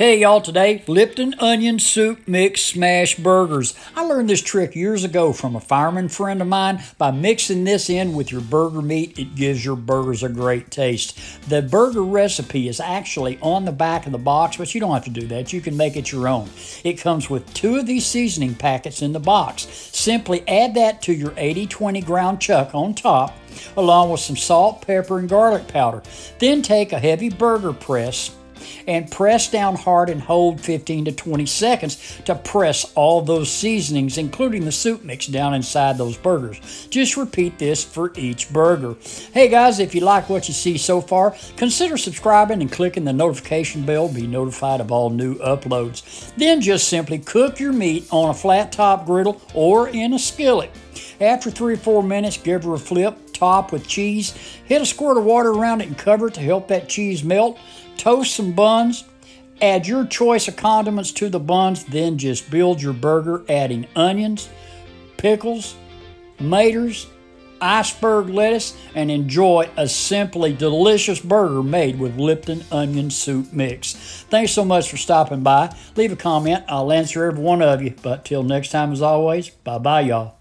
Hey y'all, today Lipton Onion Soup Mix Smash Burgers. I learned this trick years ago from a fireman friend of mine. By mixing this in with your burger meat, it gives your burgers a great taste. The burger recipe is actually on the back of the box, but you don't have to do that. You can make it your own. It comes with two of these seasoning packets in the box. Simply add that to your 80-20 ground chuck on top, along with some salt, pepper, and garlic powder. Then take a heavy burger press and press down hard and hold 15 to 20 seconds to press all those seasonings, including the soup mix, down inside those burgers. Just repeat this for each burger. Hey guys, if you like what you see so far, consider subscribing and clicking the notification bell to be notified of all new uploads. Then just simply cook your meat on a flat top griddle or in a skillet. After three or four minutes, give her a flip, top with cheese. Hit a squirt of water around it and cover it to help that cheese melt. Toast some buns. Add your choice of condiments to the buns, then just build your burger, adding onions, pickles, maters, iceberg lettuce, and enjoy a simply delicious burger made with Lipton onion soup mix. Thanks so much for stopping by. Leave a comment. I'll answer every one of you. But till next time, as always, bye bye, y'all.